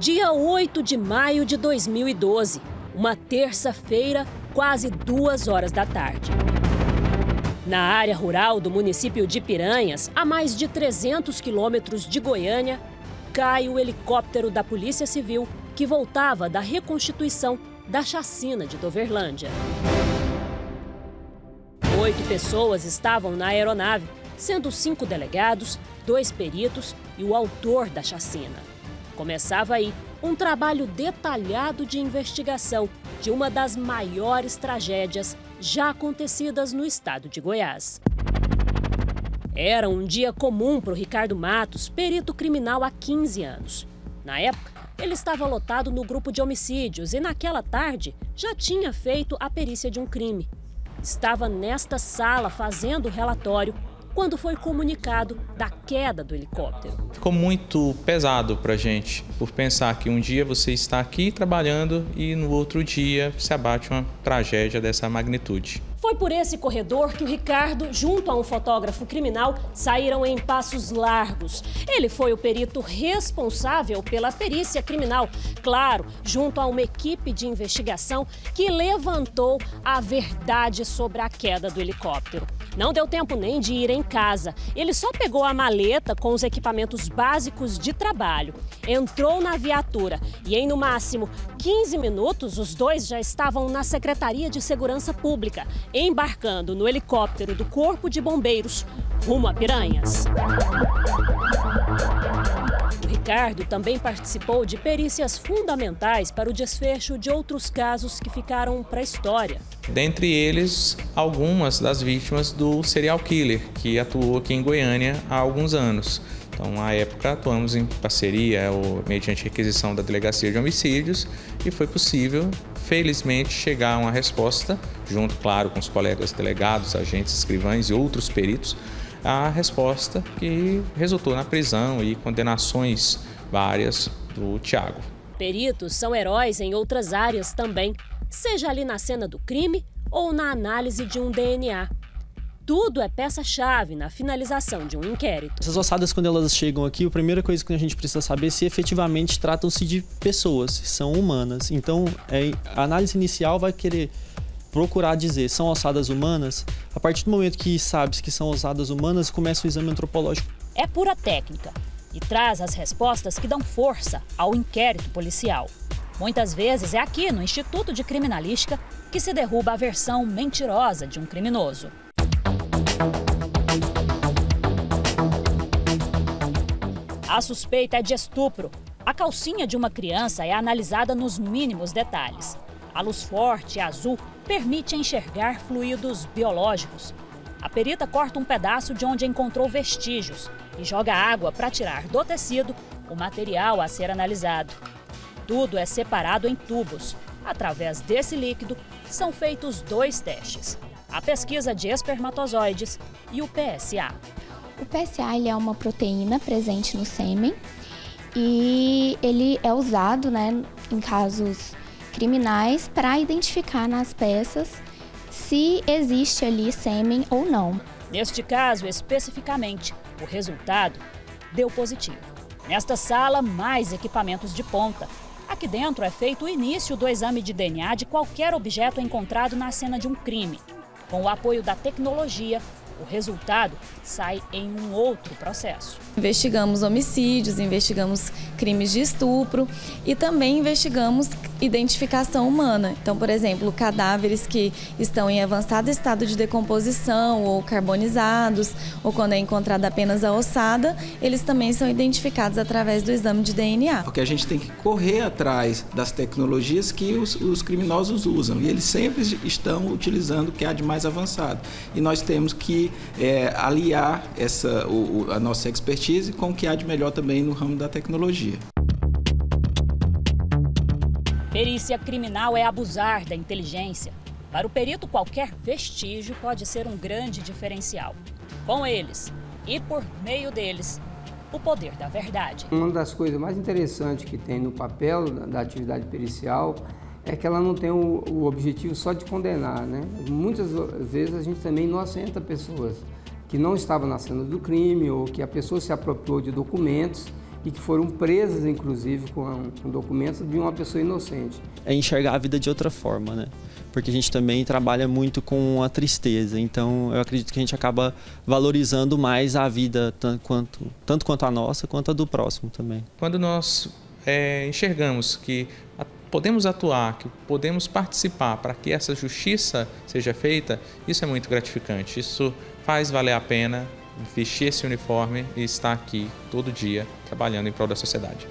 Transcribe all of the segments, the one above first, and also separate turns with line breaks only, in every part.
Dia 8 de maio de 2012, uma terça-feira, quase duas horas da tarde. Na área rural do município de Piranhas, a mais de 300 quilômetros de Goiânia, cai o helicóptero da Polícia Civil que voltava da reconstituição da chacina de Doverlândia. Oito pessoas estavam na aeronave, sendo cinco delegados, dois peritos e o autor da chacina. Começava aí um trabalho detalhado de investigação de uma das maiores tragédias já acontecidas no estado de Goiás. Era um dia comum para o Ricardo Matos, perito criminal há 15 anos. Na época, ele estava lotado no grupo de homicídios e, naquela tarde, já tinha feito a perícia de um crime. Estava nesta sala fazendo o relatório quando foi comunicado da queda do helicóptero.
Ficou muito pesado para a gente, por pensar que um dia você está aqui trabalhando e no outro dia se abate uma tragédia dessa magnitude.
Foi por esse corredor que o Ricardo, junto a um fotógrafo criminal, saíram em passos largos. Ele foi o perito responsável pela perícia criminal, claro, junto a uma equipe de investigação que levantou a verdade sobre a queda do helicóptero. Não deu tempo nem de ir em casa. Ele só pegou a maleta com os equipamentos básicos de trabalho, entrou na viatura e, em no máximo 15 minutos, os dois já estavam na Secretaria de Segurança Pública, embarcando no helicóptero do Corpo de Bombeiros rumo a Piranhas. Ricardo também participou de perícias fundamentais para o desfecho de outros casos que ficaram para a história.
Dentre eles, algumas das vítimas do serial killer que atuou aqui em Goiânia há alguns anos. Então, à época, atuamos em parceria, ou mediante requisição da Delegacia de Homicídios, e foi possível, felizmente, chegar a uma resposta, junto, claro, com os colegas delegados, agentes, escrivães e outros peritos, a resposta que resultou na prisão e condenações várias do Tiago.
Peritos são heróis em outras áreas também, seja ali na cena do crime ou na análise de um DNA. Tudo é peça-chave na finalização de um inquérito.
Essas ossadas, quando elas chegam aqui, a primeira coisa que a gente precisa saber é se efetivamente tratam-se de pessoas, se são humanas. Então, é, a análise inicial vai querer procurar dizer são ossadas humanas, a partir do momento que sabe que são ossadas humanas, começa o exame antropológico.
É pura técnica e traz as respostas que dão força ao inquérito policial. Muitas vezes é aqui, no Instituto de Criminalística, que se derruba a versão mentirosa de um criminoso. A suspeita é de estupro. A calcinha de uma criança é analisada nos mínimos detalhes. A luz forte e azul permite enxergar fluidos biológicos. A perita corta um pedaço de onde encontrou vestígios e joga água para tirar do tecido o material a ser analisado. Tudo é separado em tubos. Através desse líquido, são feitos dois testes: a pesquisa de espermatozoides e o PSA.
O PSA é uma proteína presente no sêmen e ele é usado né, em casos criminais para identificar nas peças se existe ali sêmen ou não.
Neste caso, especificamente, o resultado deu positivo. Nesta sala, mais equipamentos de ponta. Aqui dentro é feito o início do exame de DNA de qualquer objeto encontrado na cena de um crime. Com o apoio da tecnologia, o resultado sai em um outro processo.
Investigamos homicídios, investigamos crimes de estupro e também investigamos identificação humana. Então, por exemplo, cadáveres que estão em avançado estado de decomposição ou carbonizados, ou quando é encontrada apenas a ossada, eles também são identificados através do exame de DNA.
Porque a gente tem que correr atrás das tecnologias que os, os criminosos usam e eles sempre estão utilizando o que há de mais avançado. E nós temos que é, aliar essa, o, a nossa expertise com o que há de melhor também no ramo da tecnologia.
Perícia criminal é abusar da inteligência. Para o perito, qualquer vestígio pode ser um grande diferencial. Com eles e por meio deles, o poder da verdade.
Uma das coisas mais interessantes que tem no papel da atividade pericial é que ela não tem o, o, objetivo só de condenar, né? Muitas vezes a gente também inocenta pessoas que não estavam na cena do crime ou que a pessoa se apropriou de documentos e que foram presas, inclusive, com, com documentos de uma pessoa inocente.
É enxergar a vida de outra forma, né? Porque a gente também trabalha muito com a tristeza, então eu acredito que a gente acaba valorizando mais a vida tanto quanto, tanto quanto a nossa, quanto a do próximo também.
Quando nós é, enxergamos que podemos atuar, que podemos participar para que essa justiça seja feita, isso é muito gratificante. Isso faz valer a pena vestir esse uniforme e estar aqui todo dia trabalhando em prol da sociedade.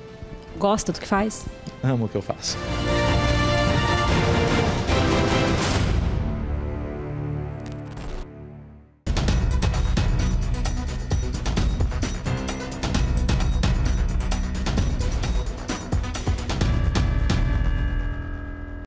Gosta do que faz?
Amo o que eu faço.